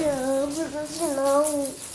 여러분 은.